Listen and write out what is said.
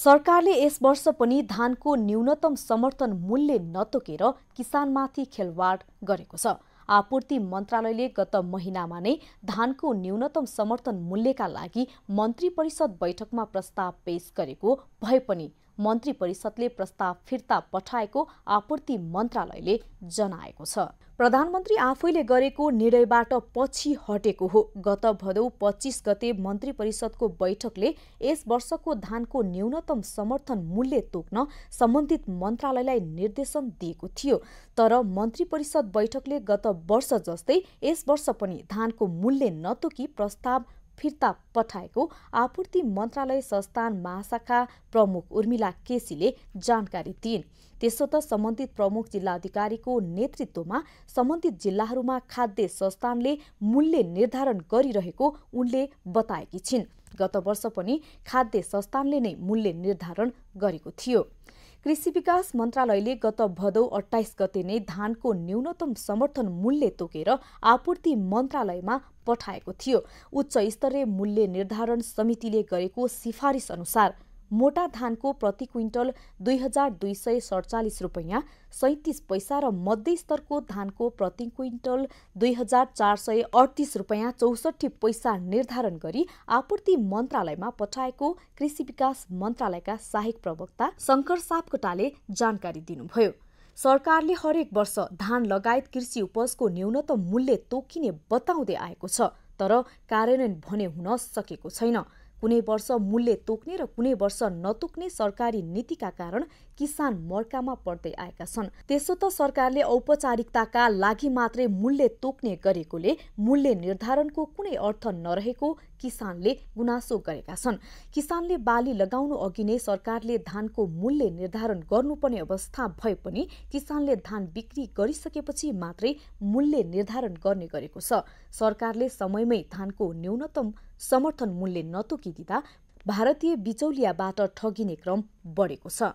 सरकारले यस वर्ष पनि धानको न्यूनतम समर्थन मूल्य नतोकेर किसानमाथि खेलवाड गरेको छ। आपूर्ति मन्त्रालयले गत महिनामा नै धानको न्यूनतम समर्थन मूल्यका लागि मन्त्री परिषद बैठकमा प्रस्ताव पेश गरेको भए पनि मन्त्री परिषदले प्रस्ताव फिर्ता पठाएको आपूर्ति मन्त्रालयले जनाएको छ। प्रधानमन्त्री आफैले गरेको निर्णयबाट पछि हटेको हो। गत भदौ पच्चिस गते मन्त्री परिषदको बैठकले यस वर्षको धानको न्यूनतम समर्थन मूल्य तोक्न सम्बन्धित मन्त्रालयलाई निर्देशन दिएको थियो। तर मन्त्री परिषद बैठकले गत वर्ष जस्तै यस वर्ष पनि धानको मूल्य नतोकी प्रस्ताव फिर्ता पठाएको आपूर्ति मन्त्रालय संस्थान महाशाखा प्रमुख उर्मिला केसीले जानकारी दिइन्। त सम्बन्धित प्रमुख जिल्लाधिकारीको नेतृत्वमा सम्बन्धित जिल्लाहरूमा खाद्य संस्थानले मूल्य निर्धारण गरिरहेको उनले बताएकी छिन्। गत वर्ष पनि खाद्य संस्थानले नै मूल्य निर्धारण गरेको थियो। कृषि विकास मन्त्रालयले गत भदौ अठाइस गते नै धानको न्यूनतम समर्थन मूल्य तोकेर आपूर्ति मन्त्रालयमा पठाएको थियो। उच्च स्तरीय मूल्य निर्धारण समितिले गरेको सिफारिस अनुसार मोटा धानको प्रति क्विन्टल दुई हजार दुई सय सडचालिस रुपियाँ सैतिस पैसा र मध्य स्तरको धानको प्रति क्विन्टल दुई हजार चार सय अडतिस रुपियाँ चौसठी पैसा निर्धारण गरी आपूर्ति मन्त्रालयमा पठाएको कृषि विकास मन्त्रालयका सहायक प्रवक्ता शङ्कर सापकोटाले जानकारी दिनुभयो। सरकारले हरेक वर्ष धान लगायत कृषि उपजको न्यूनतम मूल्य तोकिने बताउँदै आएको छ तर कार्यान्वयन भने हुन सकेको छैन। कुनै वर्ष मूल्य तोक्ने र कुनै वर्ष नतोक्ने सरकारी नीतिका कारण किसान मर्कामा पर्दै आएका छन्। त्यसो त सरकारले औपचारिकताका लागि मात्रै मूल्य तोक्ने गरेकोले मूल्य निर्धारणको कुनै अर्थ नरहेको किसानले गुनासो गरेका छन्। किसानले बाली लगाउनु अघि नै सरकारले धानको मूल्य निर्धारण गर्नुपर्ने अवस्था भए पनि किसानले धान बिक्री गरिसकेपछि मात्रै मूल्य निर्धारण गर्ने गरेको छ। सरकारले समयमै धानको न्यूनतम समर्थन मूल्य नतोकिदिँदा भारतीय बिचौलियाबाट ठगिने क्रम बढेको छ।